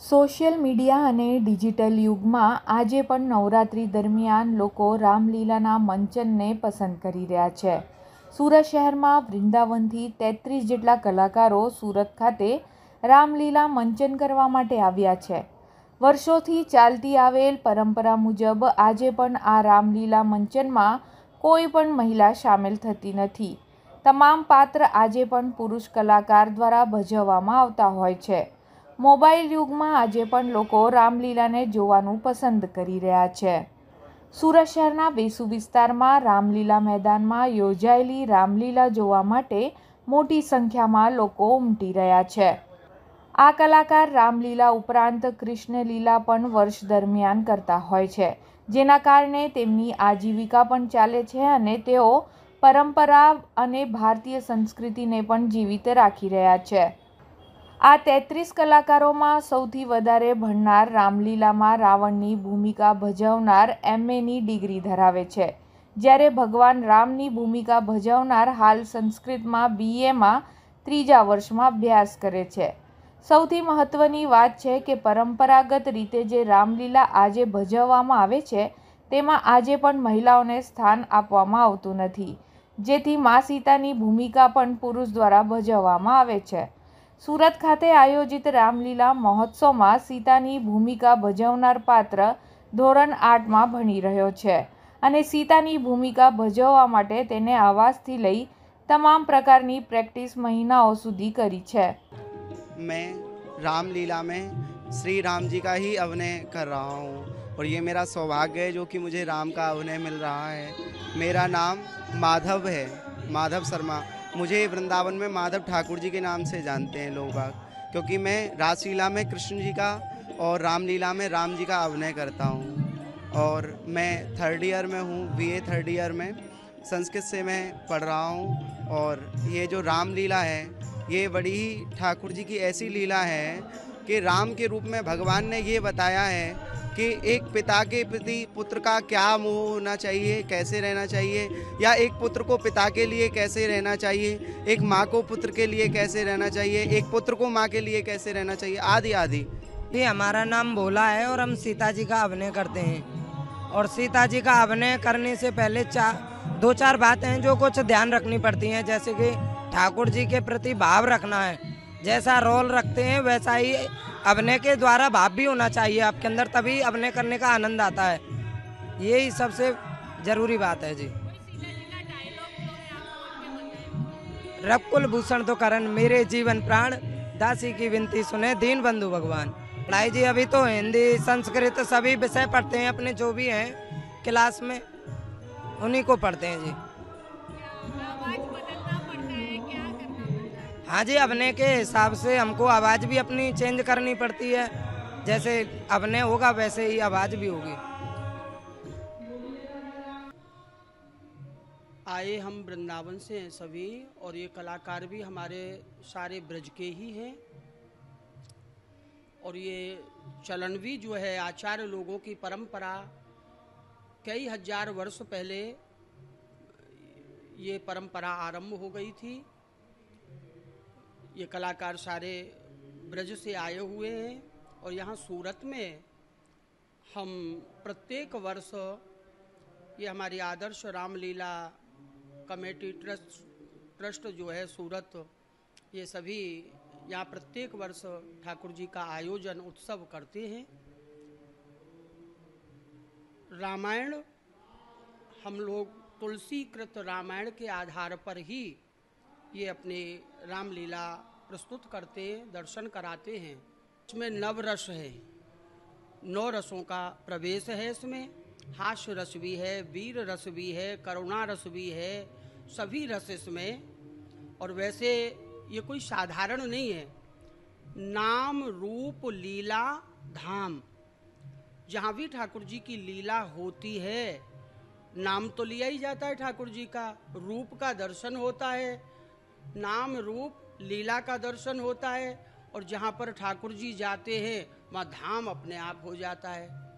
Social media અને digital યુગમાં આજે પણ નવરાત્રિ દરમિયાન લોકો રામલીલાના મંચનને પસંદ કરી રહ્યા છે. સુરત શહેરમાં વૃંદાવનથી તેત્રીસ જેટલા કલાકારો સુરત ખાતે રામલીલા મંચન કરવા માટે આવ્યા છે. વર્ષોથી ચાલતી આવેલ પરંપરા મુજબ આજે પણ આ રામલીલા મંચનમાં કોઈ પણ મહિલા સામેલ થતી નથી. તમામ પાત્ર આજે પણ પુરુષ કલાકાર દ્વારા ભજવવામાં આવતા હોય છે. મોબાઈલ યુગમાં આજે પણ લોકો રામલીલાને જોવાનું પસંદ કરી રહ્યા છે. સુરત શહેરના વેસુ વિસ્તારમાં રામલીલા મેદાનમાં યોજાયેલી રામલીલા જોવા માટે મોટી સંખ્યામાં લોકો ઉમટી રહ્યા છે. આ કલાકાર રામલીલા ઉપરાંત કૃષ્ણલીલા પણ વર્ષ દરમિયાન કરતા હોય છે, જેના કારણે તેમની આજીવિકા પણ ચાલે છે અને તેઓ પરંપરા અને ભારતીય સંસ્કૃતિને પણ જીવિત રાખી રહ્યા છે. આ તેત્રીસ કલાકારોમાં સૌથી વધારે ભણનાર રામલીલામાં રાવણની ભૂમિકા ભજવનાર એમએની ડિગ્રી ધરાવે છે. જ્યારે ભગવાન રામની ભૂમિકા ભજવનાર હાલ સંસ્કૃતમાં બીએમાં ત્રીજા વર્ષમાં અભ્યાસ કરે છે. સૌથી મહત્ત્વની વાત છે કે પરંપરાગત રીતે જે રામલીલા આજે ભજવવામાં આવે છે, તેમાં આજે પણ મહિલાઓને સ્થાન આપવામાં આવતું નથી. જેથી મા સીતાની ભૂમિકા પણ પુરુષ દ્વારા ભજવવામાં આવે છે. સુરત ખાતે આયોજિત રામલીલા મહોત્સવમાં સીતાની ભૂમિકા ભજવનાર પાત્ર ધોરણ આઠમાં ભણી રહ્યો છે અને સીતાની ભૂમિકા ભજવવા માટે તેને આવાસથી લઈ તમામ પ્રકારની પ્રેક્ટિસ મહિનાઓ સુધી કરી છે मैं रामलीला में श्री राम जी का ही अभिनय कर रहा हूँ और ये मेरा सौभाग्य है जो कि मुझे राम का अभिनय मिल रहा है मेरा नाम माधव है माधव शर्मा मुझे वृंदावन में माधव ठाकुर जी के नाम से जानते हैं लोग क्योंकि मैं रासलीला में कृष्ण जी का और रामलीला में राम जी का अभिनय करता हूँ। और मैं थर्ड ईयर में हूँ बीए थर्ड ईयर में। संस्कृत से मैं पढ़ रहा हूँ और ये जो रामलीला है, ये बड़ी ही ठाकुर जी की ऐसी लीला है कि राम के रूप में भगवान ने ये बताया है कि एक पिता के प्रति पुत्र का क्या मोह होना चाहिए, कैसे रहना चाहिए, या एक पुत्र को पिता के लिए कैसे रहना चाहिए, एक माँ को पुत्र के लिए कैसे रहना चाहिए, एक पुत्र को माँ के लिए कैसे रहना चाहिए, आदि आदि। ये हमारा नाम भोला है और हम सीता जी का अभिनय करते हैं। और सीता जी का अभिनय करने से पहले चार दो चार बातें हैं जो कुछ ध्यान रखनी पड़ती हैं, जैसे कि ठाकुर जी के प्रति भाव रखना है। जैसा रोल रखते हैं, वैसा ही अभिनय के द्वारा भाव भी होना चाहिए आपके अंदर, तभी अभिनय करने का आनंद आता है। यही सबसे ज़रूरी बात है जी। रकुल भूषण तो करण, मेरे जीवन प्राण, दासी की विनती सुने, दीन बंधु भगवान। पढ़ाई जी, अभी तो हिंदी, संस्कृत सभी विषय पढ़ते हैं, अपने जो भी हैं, क्लास में, उन्हीं को पढ़ते हैं जी। हाँ जी अभिनय के हिसाब से हमको आवाज़ भी अपनी चेंज करनी पड़ती है। जैसे अभिनय होगा, वैसे ही आवाज़ भी होगी। आए हम वृंदावन से हैं सभी, और ये कलाकार भी हमारे सारे ब्रज के ही हैं। और ये चलन भी जो है, आचार्य लोगों की परंपरा, कई हज़ार वर्ष पहले ये परंपरा आरंभ हो गई थी। ये कलाकार सारे ब्रज से आए हुए हैं और यहाँ सूरत में हम प्रत्येक वर्ष ये हमारी आदर्श रामलीला कमेटी ट्रस्ट ट्रस्ट जो है सूरत, ये सभी यहाँ प्रत्येक वर्ष ठाकुर जी का आयोजन उत्सव करते हैं। रामायण, हम लोग तुलसीकृत रामायण के आधार पर ही ये अपने रामलीला प्रस्तुत करते, दर्शन कराते हैं। इसमें नव रस है। नौ रसों का प्रवेश है इसमें। हास्य रस भी है, वीर रस भी है, करुणा रस भी है, सभी रस इसमें। और वैसे ये कोई साधारण नहीं है। नाम रूप लीला धाम। जहाँ भी ठाकुर जी की लीला होती है, नाम तो लिया ही जाता है ठाकुर जी का। रूप का दर्शन होता है। नाम रूप लीला का दर्शन होता है और जहाँ पर ठाकुर जी जाते हैं, वहाँ धाम अपने आप हो जाता है।